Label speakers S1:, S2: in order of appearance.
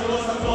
S1: maravilhosa glória.